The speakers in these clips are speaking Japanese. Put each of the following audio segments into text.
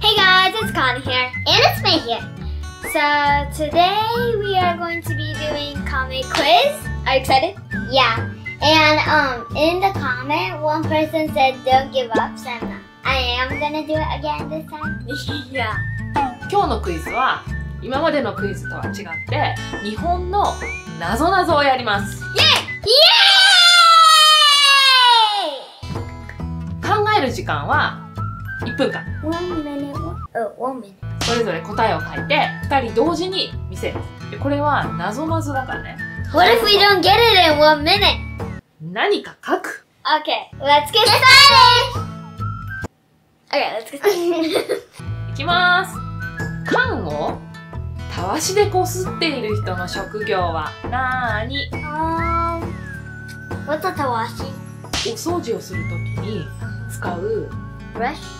Hey guys, it's Connie here. And it's me here. So today we are going to be doing comic quiz. Are you excited? Yeah. And um, in the comment, one person said, "Don't give up." So I'm not. I am gonna do it again this time. yeah. 今日のクイズは今までのクイズとは違って日本のなぞなぞをやります考える時間は1分間。それぞれ答えを書いて、2人同時に見せる。これは謎謎だからね。何か書く。Okay, let's get started! Okay, let's get started. いきまーす。缶をたわしでこすっている人の職業はなーにあー、ま。お掃除をするときに使う。ブラシ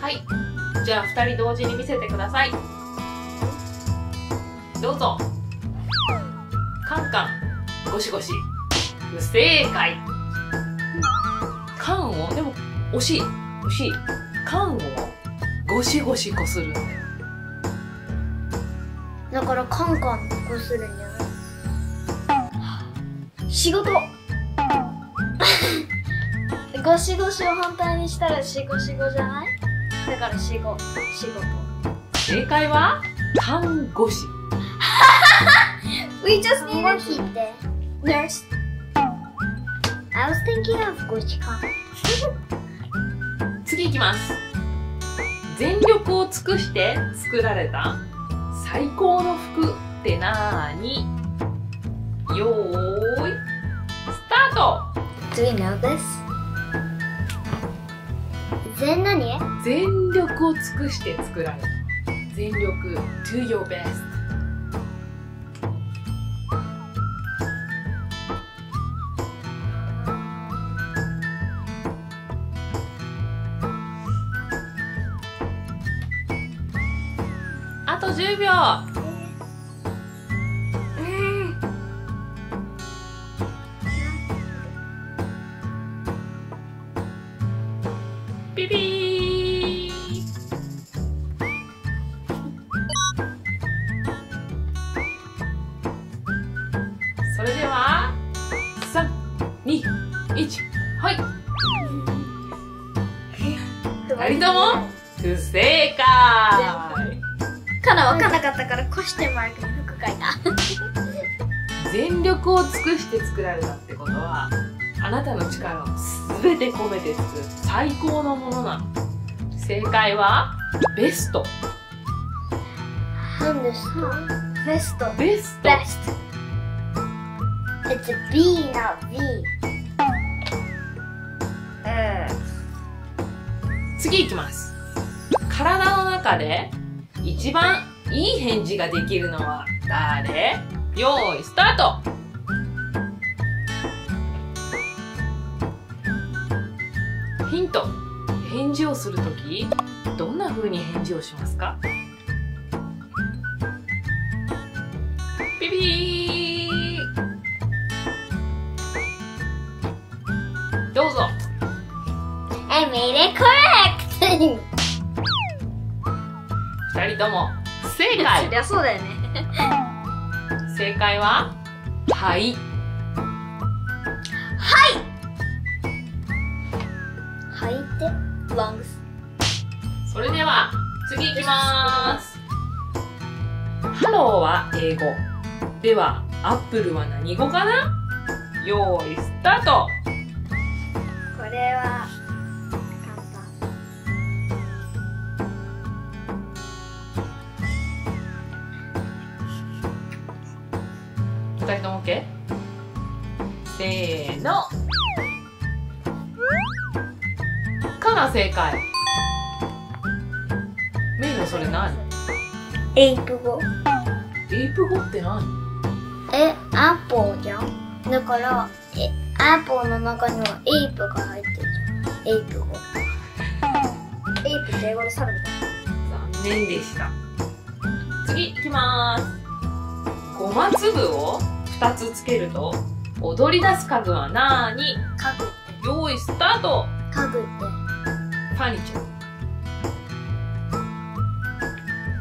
はい。じゃあ2人同時に見せてください。どうぞ。カンカン。ゴシゴシ。不正解。缶を？でも惜しい。惜しい。缶を？ゴシゴシこする。んだよだからカンカンこするんじゃな。い仕事。ゴシゴシを反対にしたらシゴシゴじゃない？だから仕事仕事。正解は看護師。We just need a team で Nurse I was thinking of 護士か次いきます。全力を尽くして作られた最高の服ってなーに？よーいスタート。次 know this? 全何？全力を尽くして作られた。全力。To your best あと10秒。二人とも不正解。かなわかんなかったからコシテマークに服書いた全力を尽くして作られたってことはあなたの力を全て込めて作る最高のものなの。正解はベスト。何ですか？ベスト。ベスト。Best It's a B, not V. 次いきます。体の中で一番いい返事ができるのは誰？よーいスタート。ヒント。返事をするときどんな風に返事をしますか？ピピー。どうぞ。I made it correct! 二人とも不正解。そりゃそうだよね。正解は？はい。肺。て？lungs それでは次いきます。ハローは英語。ではアップルは何語かな？よーいスタート。これはの。かが正解。メイのそれ何？エイプ語。ape 語って何？え、 apple じゃん？だから、え、アポの中にはエイプが入ってるじゃん。 ape 語。 ape って英語で猿みたい残念でした。次いきます。ごま粒を2つつけると踊り出す家具はなーにな。家具って。用意スタート。家具って。ファニチャー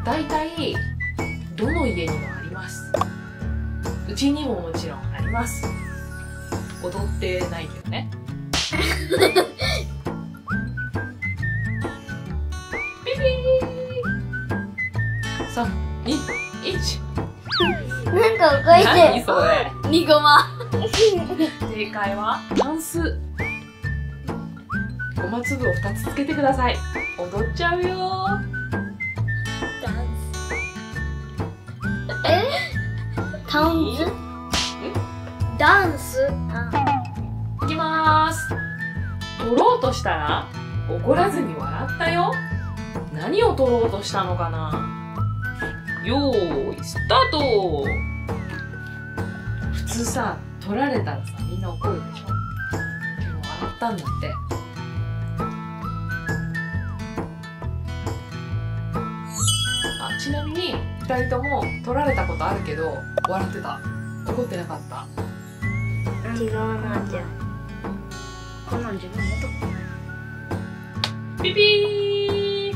大体どの家にもあります。うちにももちろんあります。踊ってないけどね。ピピー。321なんか動いて何それ。ニゴマ正解は？タンス。ごま粒を2つつけてください。踊っちゃうよ。ダンえ？タウンズ？スダンス？いきまーす。取ろうとしたら怒らずに笑ったよ。何を取ろうとしたのかな？よーいスタート。普通さ取られたらさみんな怒るでしょ？でも笑ったんだって。あちなみに2人とも取られたことあるけど笑ってた。怒ってなかった。違うなじゃこんなん自分のとこピピー。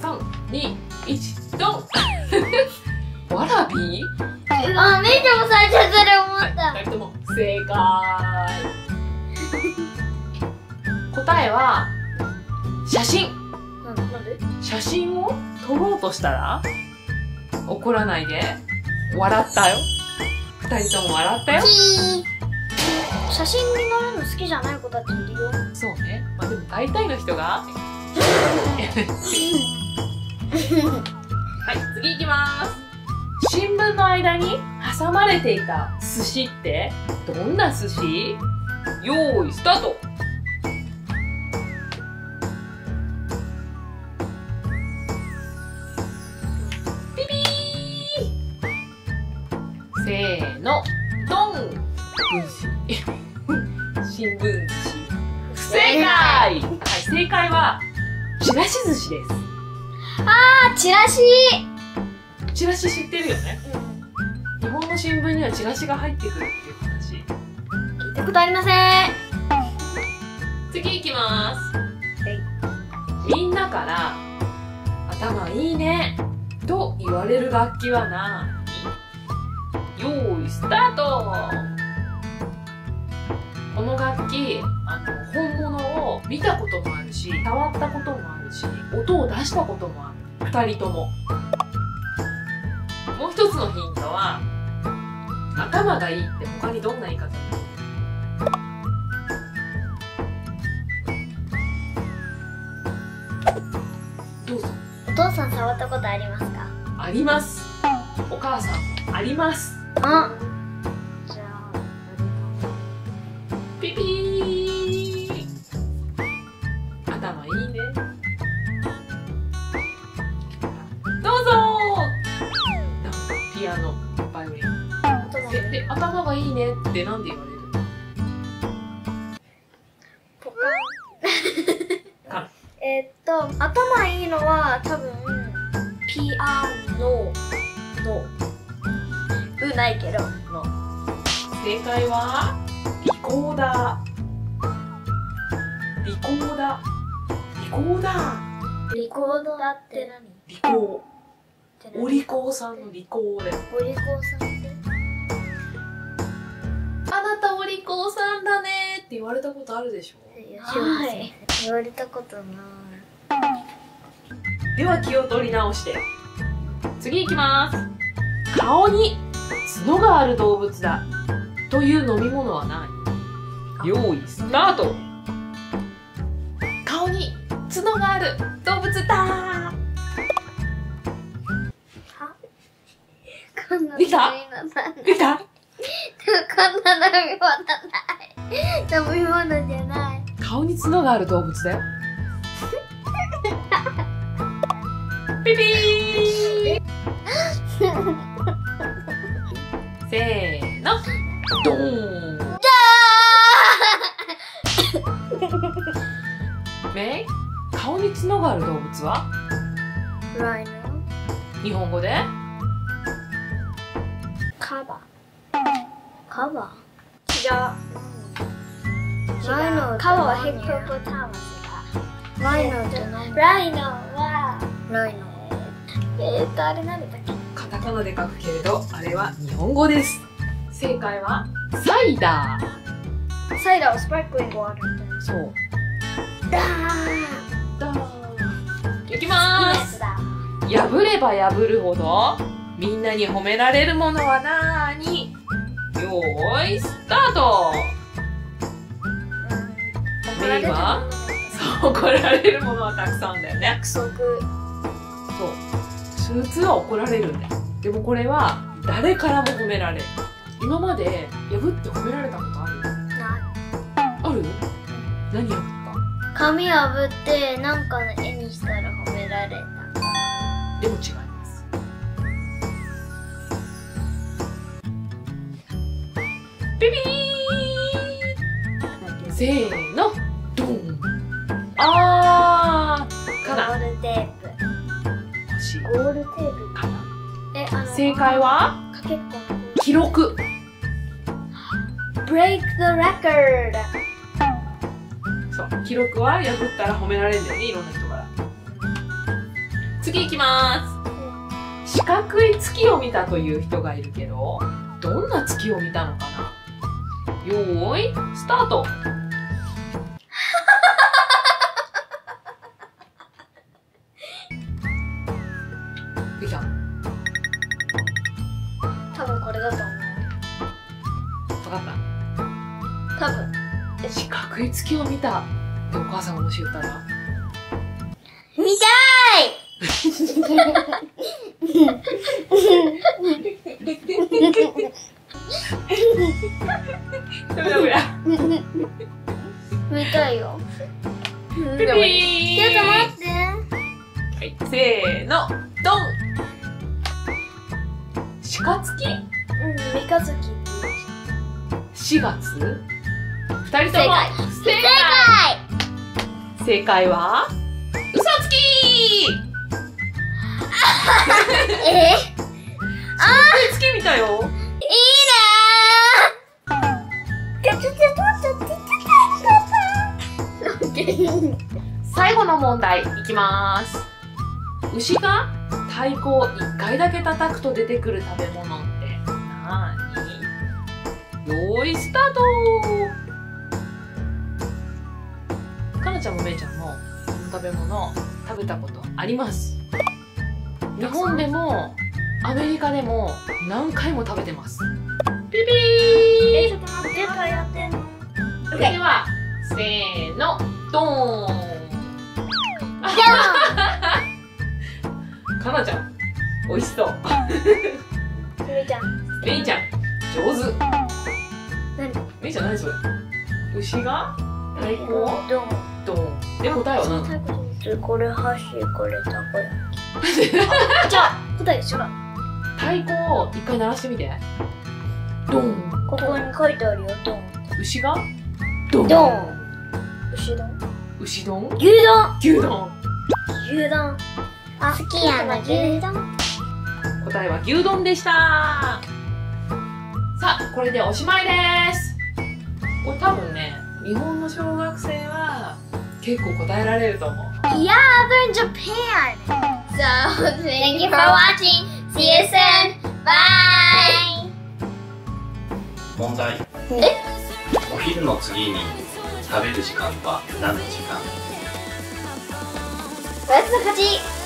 三二一ドン。わらび？あ、めいちゃんも最初それ正解。答えは写真。なんなんで？写真を撮ろうとしたら？怒らないで。笑ったよ。二人とも笑ったよ。写真に載るの好きじゃない子たちいるよそうね。まあでも大体の人が。はい次いきます新聞の間に挟まれていた寿司ってどんな寿司？よーいスタート。ピピー。せーの。ドン。寿 司新聞寿司。不正解。はい正解はちらし寿司です。あ、チラシチラシ知ってるよね。日本の新聞にはチラシが入ってくるっていう話。聞いたことありません。次いきます。みんなから頭いいね。と言われる楽器は何？よーいスタート。この楽器あの本物を見たこともあるし触ったこともあるし音を出したこともある。2人とももう一つのヒントは頭がいいって他にどんな言い方？どうぞ。お父さん触ったことありますか？あります。お母さんもあります。あ、頭がいいねってなんで言われるポカかンえーっと頭いいのは多分ピアノの。うないけどの。正解は？リコーダー。リコーダー。リコーダー。リコードだって何？リコー。お利口さんのリコーでお利口さんなたお利口さんだね。って言われたことあるでしょ。はい。言われたことない。では気を取り直して。次いきます。顔に角がある動物だ。という飲み物は何用意スタート。顔に角がある。動物だ。こんな見た？飲み物ない。出た？こんな飲み物ない。飲み物じゃない。顔に角がある動物だよ。ピピー。せーの。ドーン。メイ顔に角がある動物は？ライノ日本語で？カバ違う。カバは何ヒッポポタマスライノって何？だライノは？ライノえーっとあれなんだっけ？カタカナで書くけれどあれは日本語です。正解はサイダー。サイダーはスパークリングワーターみたいなそう。ダだーいきーまーす破れば破るほどみんなに褒められるものはなーによーいスタート。メイは？そう怒られるものはたくさんだよね。約束。そう。普通は怒られるんだよ。でもこれは誰からも褒められる。今まで破って褒められたことある？ある？何破っ紙破ってなんかの絵にしたら褒められた。たでも違いビビーせーの。ドン。あー。かゴなールテープ。欲しい。ゴールテープかな。えあの正解は？かけっこの記録。Break the record そう。記録は破ったら褒められるんだよねいろんな人から。次いきます。四角い月を見たという人がいるけどどんな月を見たのかな？よーいスタート。できた。多分これだと思う。分かっ多分。た四角い月を見た。ってお母さんがもし言ったら。見たダ たいよ。ピピー。ちょっと待って。はい、せーの、ドン。鹿月うん三日月。って言う ?4 月？二人とも。正解。正解。正解は？嘘つき。え？つ月見たよ最後の問題いきます。牛が太鼓を1回だけ叩くと出てくる食べ物ってなーによーいスタート。かなちゃんもめいちゃんもこの食べ物食べたことあります。日本でもアメリカでも何回も食べてます。ピピー。太鼓ドーンで答えは何？太鼓上これ箸これたこ焼手じゃあ答え一緒だ。太鼓を一回鳴らしてみて。ドーン。きここに書いてあるよ。ドン。牛が？ドーン。ドン。牛丼？牛丼？牛丼。牛丼。牛丼。好きやな牛丼。答えは牛丼でした。さあこれでおしまいです。これ多分ね日本の小学生は結構答えられると思う Yeah, they're in Japan So thank you for watching see you soon bye 問題お昼の次に食べる時間は何の時間私の勝ち